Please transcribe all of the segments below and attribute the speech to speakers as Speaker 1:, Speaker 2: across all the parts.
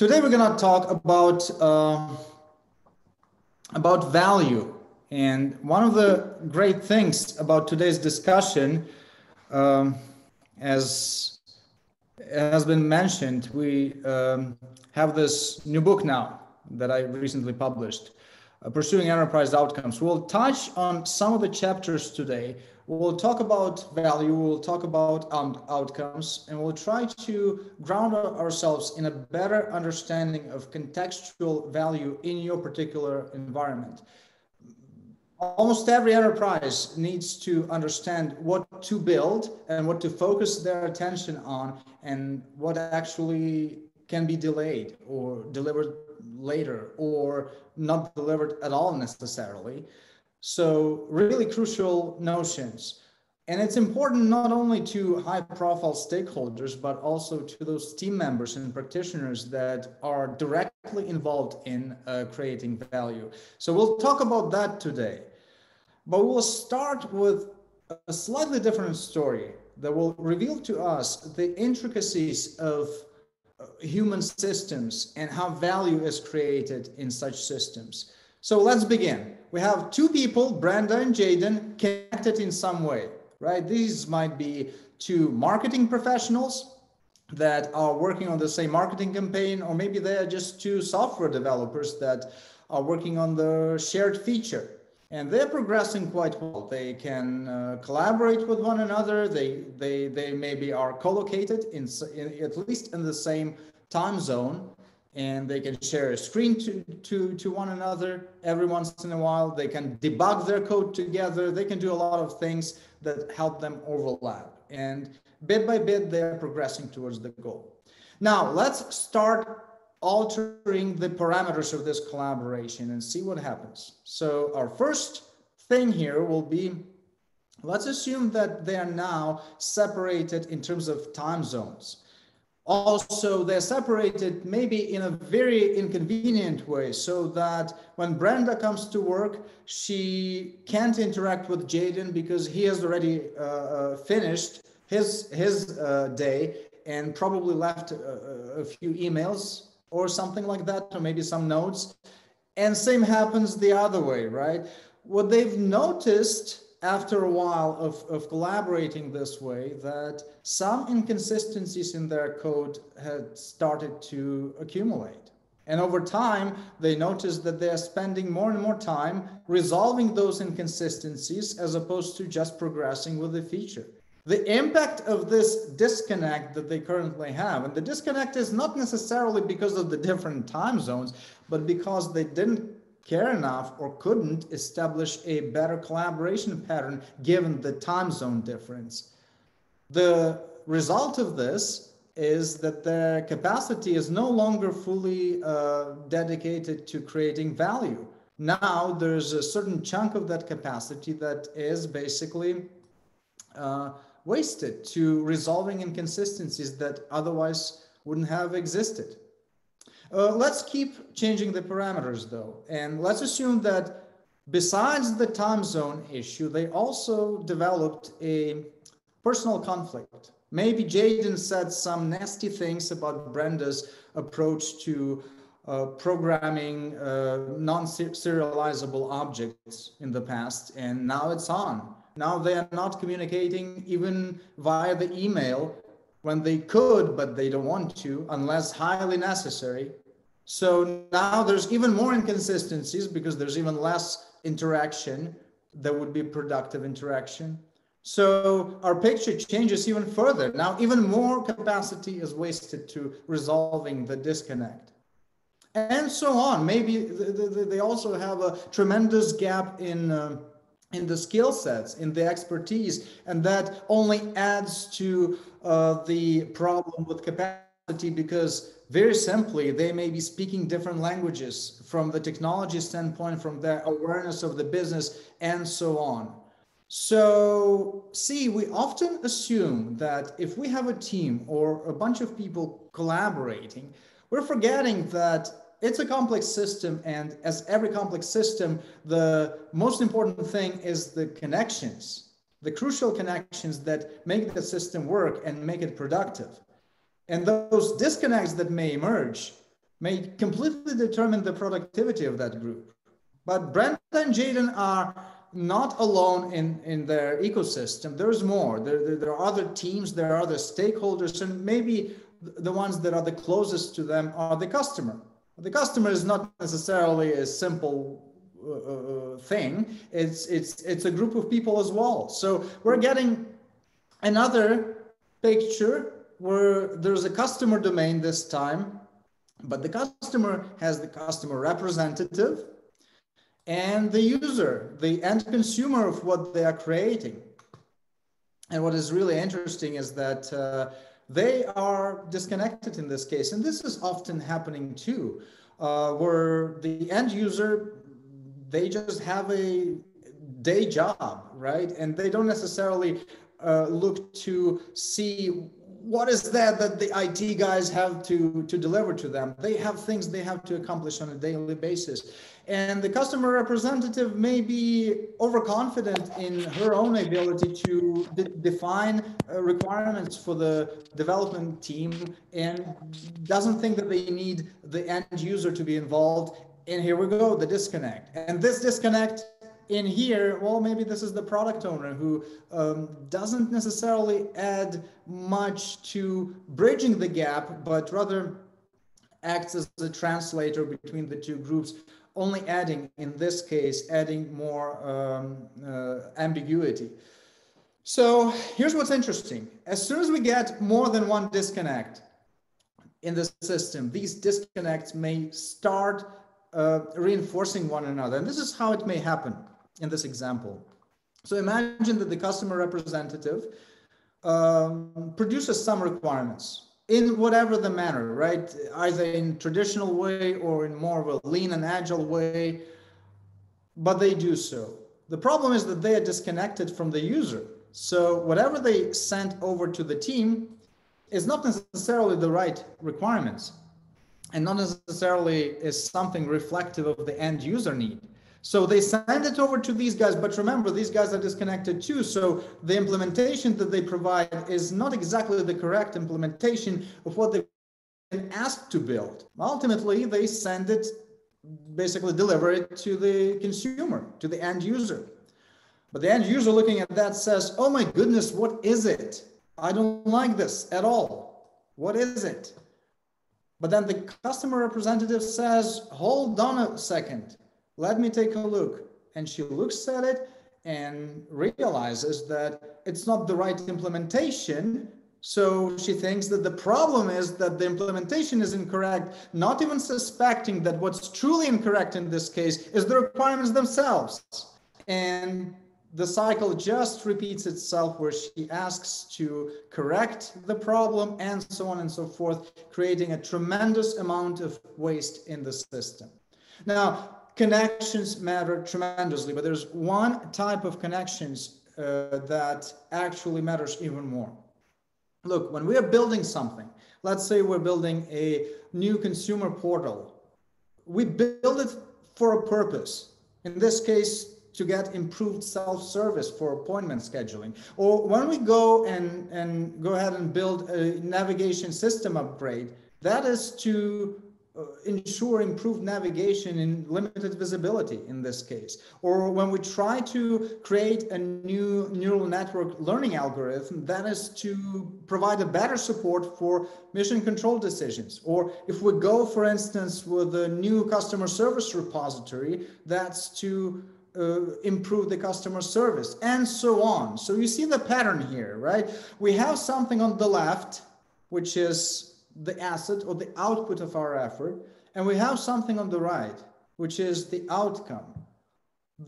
Speaker 1: Today we're going to talk about uh, about value, and one of the great things about today's discussion, um, as has been mentioned, we um, have this new book now that I recently published, uh, Pursuing Enterprise Outcomes. We'll touch on some of the chapters today. We'll talk about value, we'll talk about um, outcomes, and we'll try to ground ourselves in a better understanding of contextual value in your particular environment. Almost every enterprise needs to understand what to build and what to focus their attention on, and what actually can be delayed or delivered later or not delivered at all necessarily. So really crucial notions. And it's important not only to high profile stakeholders, but also to those team members and practitioners that are directly involved in uh, creating value. So we'll talk about that today. But we'll start with a slightly different story that will reveal to us the intricacies of uh, human systems and how value is created in such systems. So let's begin. We have two people, Brenda and Jaden, connected in some way, right? These might be two marketing professionals that are working on the same marketing campaign, or maybe they are just two software developers that are working on the shared feature. And they're progressing quite well. They can uh, collaborate with one another. They, they, they maybe are co-located in, in, at least in the same time zone and they can share a screen to, to, to one another every once in a while. They can debug their code together. They can do a lot of things that help them overlap. And bit by bit, they're progressing towards the goal. Now, let's start altering the parameters of this collaboration and see what happens. So our first thing here will be, let's assume that they are now separated in terms of time zones. Also, they're separated maybe in a very inconvenient way so that when Brenda comes to work, she can't interact with Jaden because he has already uh, uh, finished his, his uh, day and probably left a, a few emails or something like that, or maybe some notes. And same happens the other way, right? What they've noticed after a while of, of collaborating this way that some inconsistencies in their code had started to accumulate. And over time, they noticed that they're spending more and more time resolving those inconsistencies as opposed to just progressing with the feature. The impact of this disconnect that they currently have, and the disconnect is not necessarily because of the different time zones, but because they didn't care enough or couldn't establish a better collaboration pattern given the time zone difference. The result of this is that their capacity is no longer fully uh, dedicated to creating value. Now there's a certain chunk of that capacity that is basically uh, wasted to resolving inconsistencies that otherwise wouldn't have existed. Uh, let's keep changing the parameters though. And let's assume that besides the time zone issue, they also developed a personal conflict. Maybe Jaden said some nasty things about Brenda's approach to uh, programming uh, non-serializable objects in the past, and now it's on. Now they are not communicating even via the email when they could, but they don't want to, unless highly necessary. So now there's even more inconsistencies because there's even less interaction that would be productive interaction. So our picture changes even further. Now, even more capacity is wasted to resolving the disconnect. And so on. Maybe they also have a tremendous gap in, uh, in the skill sets, in the expertise, and that only adds to uh, the problem with capacity because very simply, they may be speaking different languages from the technology standpoint, from their awareness of the business, and so on. So, see, we often assume that if we have a team or a bunch of people collaborating, we're forgetting that it's a complex system. And as every complex system, the most important thing is the connections, the crucial connections that make the system work and make it productive. And those disconnects that may emerge may completely determine the productivity of that group. But Brenda and Jaden are not alone in, in their ecosystem. There's more. There, there, there, are other teams, there are other stakeholders, and maybe the ones that are the closest to them are the customer. The customer is not necessarily a simple uh, uh thing. It's, it's, it's a group of people as well. So we're getting another picture where there's a customer domain this time, but the customer has the customer representative and the user, the end consumer of what they are creating. And what is really interesting is that uh, they are disconnected in this case. And this is often happening too, uh, where the end user, they just have a day job, right? And they don't necessarily uh, look to see what is that that the IT guys have to, to deliver to them? They have things they have to accomplish on a daily basis. And the customer representative may be overconfident in her own ability to de define uh, requirements for the development team and doesn't think that they need the end user to be involved. And here we go, the disconnect. And this disconnect in here, well, maybe this is the product owner who um, doesn't necessarily add much to bridging the gap, but rather acts as a translator between the two groups, only adding, in this case, adding more um, uh, ambiguity. So here's what's interesting. As soon as we get more than one disconnect in the system, these disconnects may start uh, reinforcing one another. And this is how it may happen in this example. So imagine that the customer representative um, produces some requirements in whatever the manner, right? Either in traditional way or in more of a lean and agile way, but they do so. The problem is that they are disconnected from the user. So whatever they sent over to the team is not necessarily the right requirements and not necessarily is something reflective of the end user need. So they send it over to these guys, but remember, these guys are disconnected too. So the implementation that they provide is not exactly the correct implementation of what they've been asked to build. Ultimately, they send it, basically deliver it to the consumer, to the end user. But the end user looking at that says, oh my goodness, what is it? I don't like this at all. What is it? But then the customer representative says, hold on a second let me take a look. And she looks at it and realizes that it's not the right implementation. So she thinks that the problem is that the implementation is incorrect, not even suspecting that what's truly incorrect in this case is the requirements themselves. And the cycle just repeats itself where she asks to correct the problem and so on and so forth, creating a tremendous amount of waste in the system. Now, connections matter tremendously, but there's one type of connections uh, that actually matters even more. Look, when we are building something, let's say we're building a new consumer portal, we build it for a purpose. In this case, to get improved self-service for appointment scheduling. Or when we go and, and go ahead and build a navigation system upgrade, that is to ensure improved navigation in limited visibility in this case. Or when we try to create a new neural network learning algorithm, that is to provide a better support for mission control decisions. Or if we go, for instance, with a new customer service repository, that's to uh, improve the customer service and so on. So you see the pattern here, right? We have something on the left, which is the asset or the output of our effort, and we have something on the right, which is the outcome.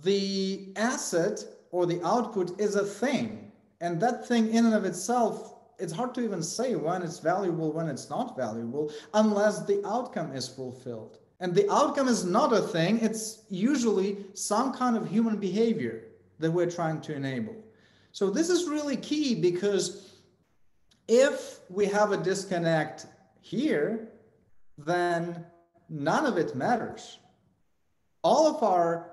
Speaker 1: The asset or the output is a thing, and that thing in and of itself, it's hard to even say when it's valuable, when it's not valuable, unless the outcome is fulfilled. And the outcome is not a thing, it's usually some kind of human behavior that we're trying to enable. So this is really key because if we have a disconnect here, then none of it matters. All of our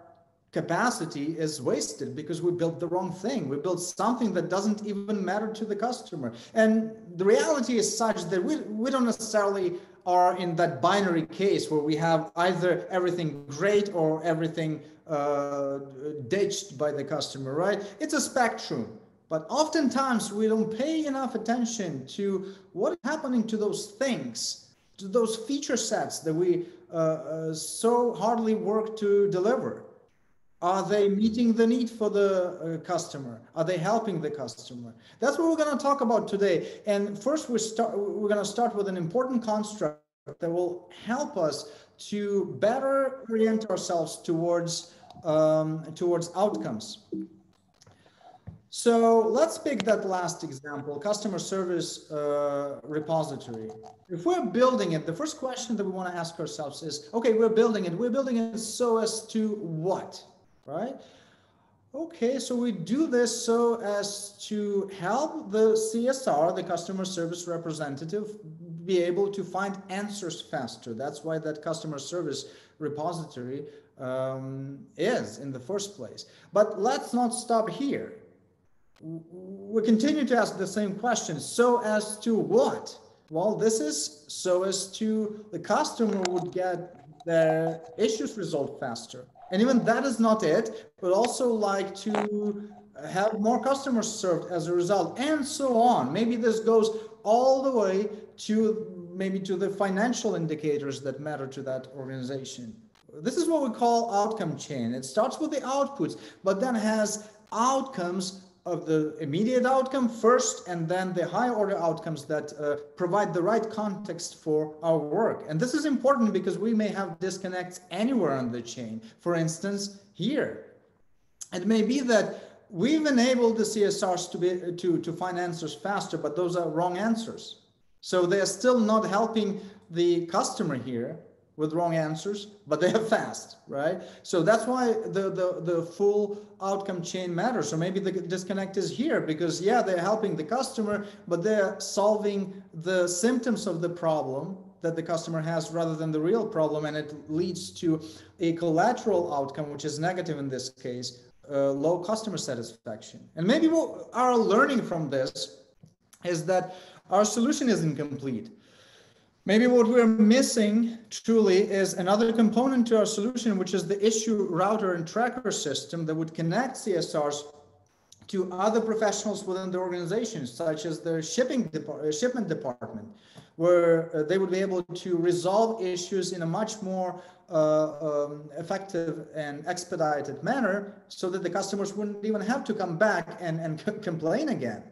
Speaker 1: capacity is wasted because we built the wrong thing. We built something that doesn't even matter to the customer. And the reality is such that we, we don't necessarily are in that binary case where we have either everything great or everything uh, ditched by the customer, right? It's a spectrum. But oftentimes we don't pay enough attention to what is happening to those things, to those feature sets that we uh, uh, so hardly work to deliver. Are they meeting the need for the uh, customer? Are they helping the customer? That's what we're going to talk about today. And first, we start, we're going to start with an important construct that will help us to better orient ourselves towards um, towards outcomes. So let's pick that last example, customer service uh, repository. If we're building it, the first question that we want to ask ourselves is, okay, we're building it. We're building it so as to what, right? Okay, so we do this so as to help the CSR, the customer service representative, be able to find answers faster. That's why that customer service repository um, is in the first place. But let's not stop here we continue to ask the same question. So as to what? Well, this is so as to the customer would get their issues resolved faster. And even that is not it, but also like to have more customers served as a result and so on. Maybe this goes all the way to maybe to the financial indicators that matter to that organization. This is what we call outcome chain. It starts with the outputs, but then has outcomes of the immediate outcome first and then the high order outcomes that uh, provide the right context for our work. And this is important because we may have disconnects anywhere on the chain. For instance, here. It may be that we've enabled the CSRs to be to, to find answers faster, but those are wrong answers. So they are still not helping the customer here with wrong answers, but they are fast, right? So that's why the, the, the full outcome chain matters. So maybe the disconnect is here because, yeah, they're helping the customer, but they're solving the symptoms of the problem that the customer has rather than the real problem. And it leads to a collateral outcome, which is negative in this case, uh, low customer satisfaction. And maybe what our learning from this is that our solution is incomplete Maybe what we're missing truly is another component to our solution, which is the issue router and tracker system that would connect CSRs to other professionals within the organization, such as the shipping depart- uh, shipment department, where uh, they would be able to resolve issues in a much more uh, um, effective and expedited manner so that the customers wouldn't even have to come back and, and complain again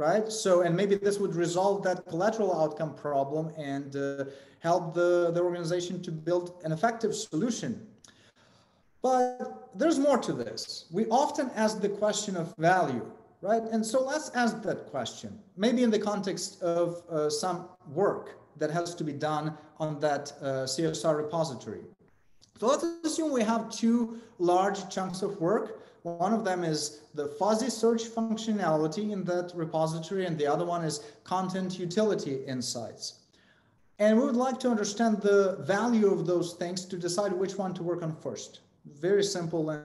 Speaker 1: right? So, and maybe this would resolve that collateral outcome problem and uh, help the, the organization to build an effective solution. But there's more to this. We often ask the question of value, right? And so let's ask that question, maybe in the context of uh, some work that has to be done on that uh, CSR repository. So let's assume we have two large chunks of work one of them is the fuzzy search functionality in that repository, and the other one is content utility insights. And we would like to understand the value of those things to decide which one to work on first. Very simple and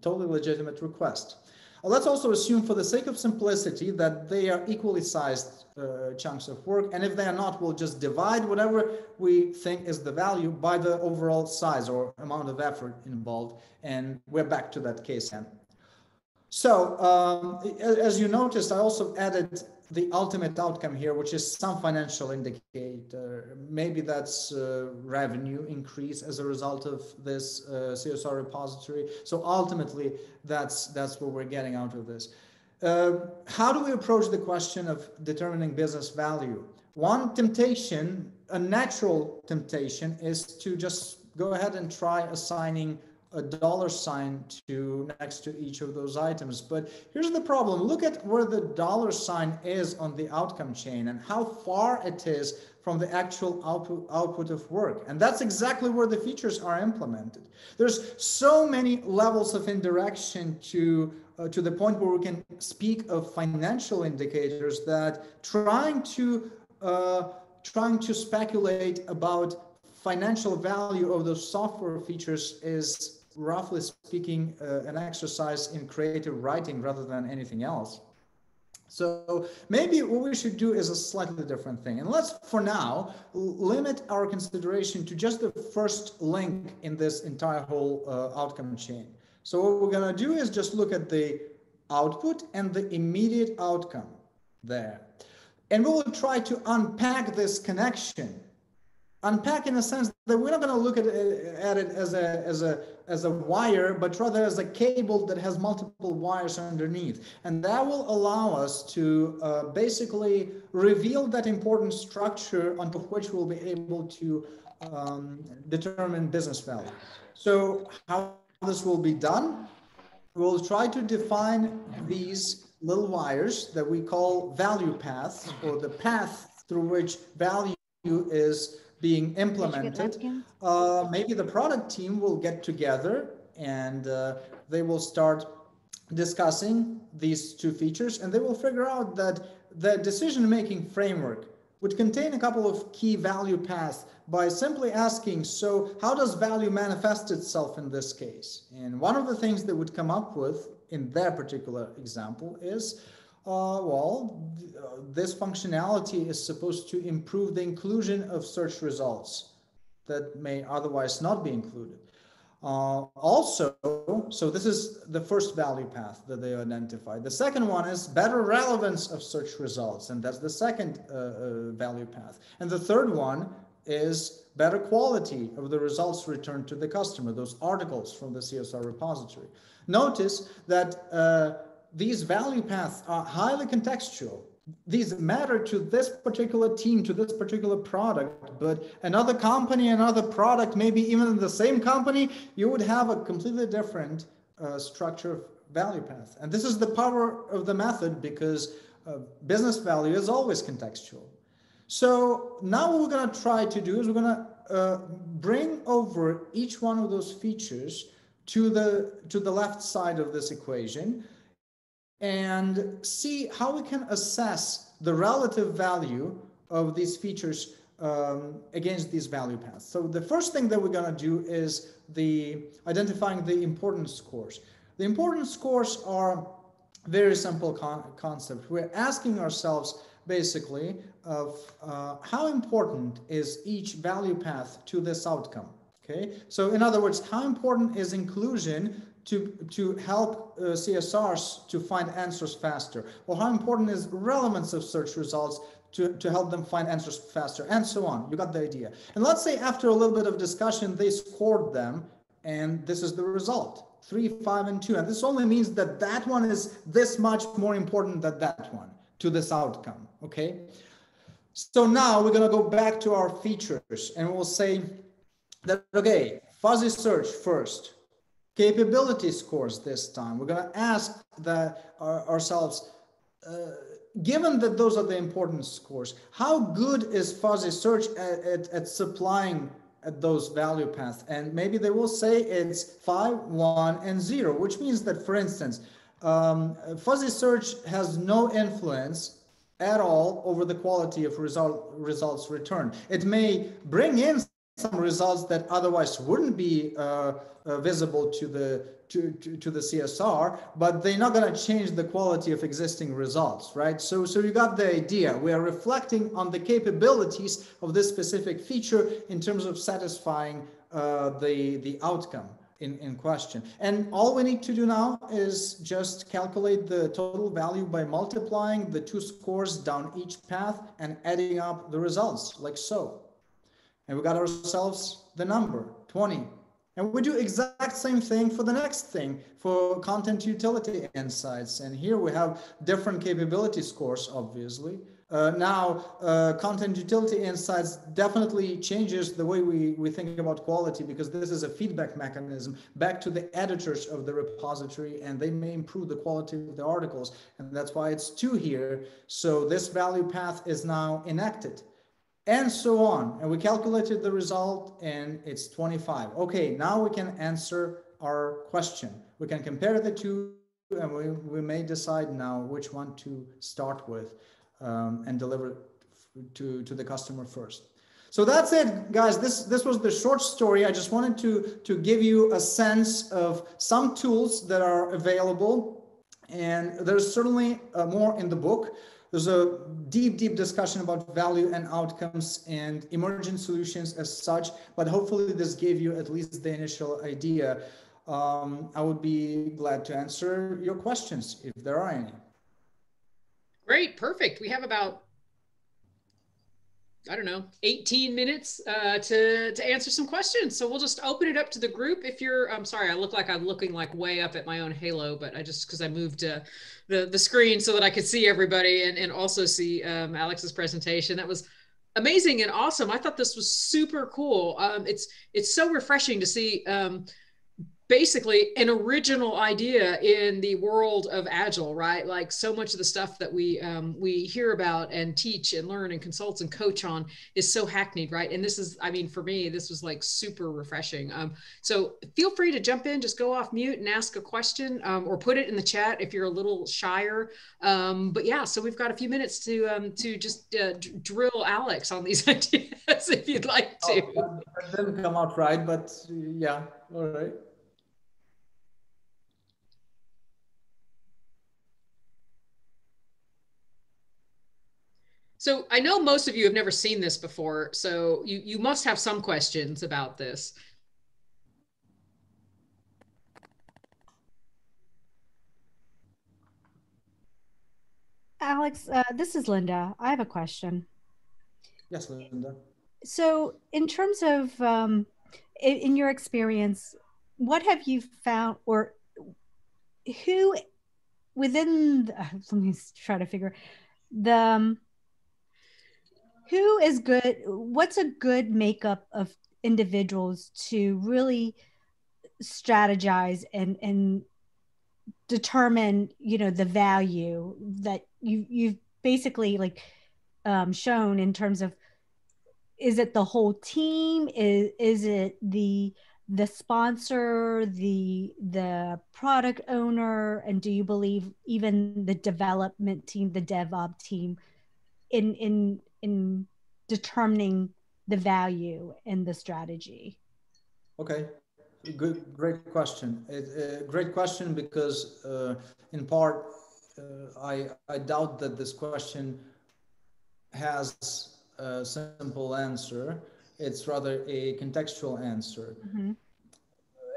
Speaker 1: totally legitimate request. Let's also assume for the sake of simplicity that they are equally sized uh, chunks of work. And if they are not, we'll just divide whatever we think is the value by the overall size or amount of effort involved. And we're back to that case. So um, as you noticed, I also added the ultimate outcome here, which is some financial indicator. Maybe that's uh, revenue increase as a result of this uh, CSR repository. So ultimately, that's that's what we're getting out of this. Uh, how do we approach the question of determining business value? One temptation, a natural temptation, is to just go ahead and try assigning a dollar sign to next to each of those items. But here's the problem. Look at where the dollar sign is on the outcome chain and how far it is from the actual output, output of work. And that's exactly where the features are implemented. There's so many levels of indirection to uh, to the point where we can speak of financial indicators that trying to uh, trying to speculate about financial value of those software features is roughly speaking, uh, an exercise in creative writing rather than anything else. So maybe what we should do is a slightly different thing. And let's, for now, limit our consideration to just the first link in this entire whole uh, outcome chain. So what we're going to do is just look at the output and the immediate outcome there. And we will try to unpack this connection unpack in a sense that we're not going to look at, at it as a as a as a wire but rather as a cable that has multiple wires underneath. And that will allow us to uh, basically reveal that important structure onto which we'll be able to um, determine business value. So how this will be done we'll try to define these little wires that we call value paths or the path through which value is being implemented, uh, maybe the product team will get together and uh, they will start discussing these two features and they will figure out that the decision making framework would contain a couple of key value paths by simply asking so how does value manifest itself in this case? And one of the things that would come up with in their particular example is uh, well, uh, this functionality is supposed to improve the inclusion of search results that may otherwise not be included. Uh, also, so this is the first value path that they identified. The second one is better relevance of search results, and that's the second uh, uh, value path. And the third one is better quality of the results returned to the customer, those articles from the CSR repository. Notice that uh, these value paths are highly contextual. These matter to this particular team, to this particular product, but another company, another product, maybe even in the same company, you would have a completely different uh, structure of value path. And this is the power of the method because uh, business value is always contextual. So now what we're going to try to do is we're going to uh, bring over each one of those features to the to the left side of this equation and see how we can assess the relative value of these features um, against these value paths. So the first thing that we're going to do is the identifying the importance scores. The importance scores are very simple con concept. We're asking ourselves basically of uh, how important is each value path to this outcome. Okay, so in other words, how important is inclusion to, to help uh, CSRs to find answers faster? Or how important is relevance of search results to, to help them find answers faster and so on. You got the idea. And let's say after a little bit of discussion, they scored them and this is the result, three, five, and two. And this only means that that one is this much more important than that one to this outcome, okay? So now we're gonna go back to our features and we'll say that, okay, fuzzy search first capability scores this time. We're going to ask our, ourselves, uh, given that those are the important scores, how good is fuzzy search at, at, at supplying at those value paths? And maybe they will say it's five, one, and zero, which means that, for instance, um, fuzzy search has no influence at all over the quality of result, results returned. It may bring in some results that otherwise wouldn't be uh, uh, visible to the to, to, to, the CSR, but they're not going to change the quality of existing results, right? So, so you got the idea. We are reflecting on the capabilities of this specific feature in terms of satisfying uh, the, the outcome in, in question. And all we need to do now is just calculate the total value by multiplying the two scores down each path and adding up the results like so. And we got ourselves the number 20. And we do exact same thing for the next thing for content utility insights. And here we have different capability scores, obviously. Uh, now, uh, content utility insights definitely changes the way we, we think about quality because this is a feedback mechanism back to the editors of the repository and they may improve the quality of the articles. And that's why it's two here. So this value path is now enacted and so on. And we calculated the result and it's 25. Okay, now we can answer our question. We can compare the two and we, we may decide now which one to start with um, and deliver to, to the customer first. So that's it, guys. This, this was the short story. I just wanted to, to give you a sense of some tools that are available And there's certainly uh, more in the book. There's a deep, deep discussion about value and outcomes and emergent solutions as such, but hopefully this gave you at least the initial idea. Um, I would be glad to answer your questions if there are any.
Speaker 2: Great, perfect. We have about I don't know, 18 minutes uh, to, to answer some questions. So we'll just open it up to the group. If you're, I'm sorry, I look like I'm looking like way up at my own halo, but I just, cause I moved uh, the, the screen so that I could see everybody and, and also see um, Alex's presentation. That was amazing and awesome. I thought this was super cool. Um, it's, it's so refreshing to see um, basically an original idea in the world of agile right? Like so much of the stuff that we um, we hear about and teach and learn and consult and coach on is so hackneyed right? And this is i mean for me this was like super refreshing. Um, so feel free to jump in just go off mute and ask a question um, or put it in the chat if you're a little shyer. Um, but yeah so we've got a few minutes to um, to just uh, drill alex on these ideas if you'd like to.
Speaker 1: Oh, didn't come out right? But yeah all right
Speaker 2: So I know most of you have never seen this before, so you, you must have some questions about this.
Speaker 3: Alex, uh, this is Linda. I have a question.
Speaker 1: Yes, Linda.
Speaker 3: So, in terms of, um, in, in your experience, what have you found, or who within, the, let me try to figure the, um, who is good what's a good makeup of individuals to really strategize and and determine you know the value that you you've basically like um, shown in terms of is it the whole team? Is is it the the sponsor the the product owner? And do you believe even the development team the devops team in in in determining the value in the strategy?
Speaker 1: Okay, good, great question. It, uh, great question because, uh, in part, uh, I I doubt that this question has a simple answer. It's rather a contextual answer. Mm-hmm.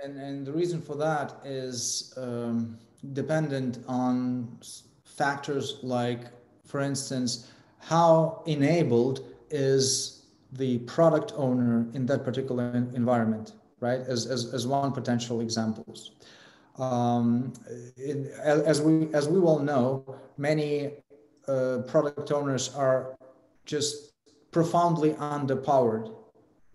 Speaker 1: And, and the reason for that is um, dependent on factors like, for instance, how enabled is the product owner in that particular environment, right? As, as, as one potential examples. Um, as we as we all know, many uh, product owners are just profoundly underpowered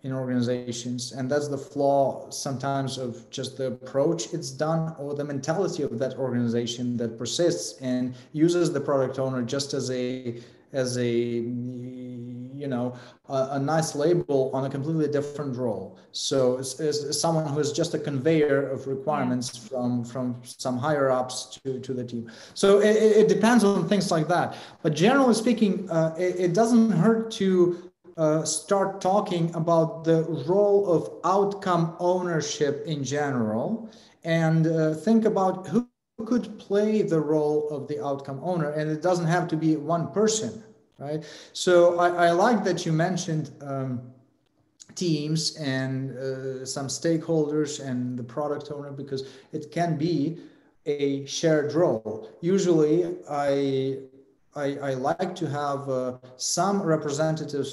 Speaker 1: in organizations and that's the flaw sometimes of just the approach it's done or the mentality of that organization that persists and uses the product owner just as a as a you know a, a nice label on a completely different role. So as, as, someone who is just a conveyor of requirements from from some higher ups to to the team. So it, it depends on things like that. But generally speaking uh, it, it, doesn't hurt to uh, start talking about the role of outcome ownership in general and uh, think about who could play the role of the outcome owner and it doesn't have to be one person right? So i, I like that you mentioned um, teams and uh, some stakeholders and the product owner because it can be a shared role. Usually i I, I, like to have uh, some representatives